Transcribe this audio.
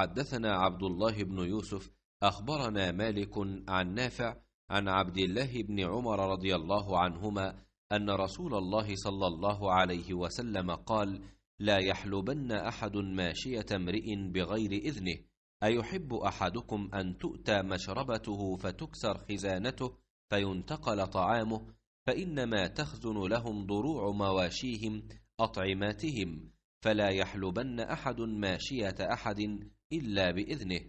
حدثنا عبد الله بن يوسف أخبرنا مالك عن نافع عن عبد الله بن عمر رضي الله عنهما أن رسول الله صلى الله عليه وسلم قال لا يحلبن أحد ماشية امرئ بغير إذنه أيحب أحدكم أن تؤتى مشربته فتكسر خزانته فينتقل طعامه فإنما تخزن لهم ضروع مواشيهم أطعماتهم فلا يحلبن أحد ماشية أحد إلا بإذنه.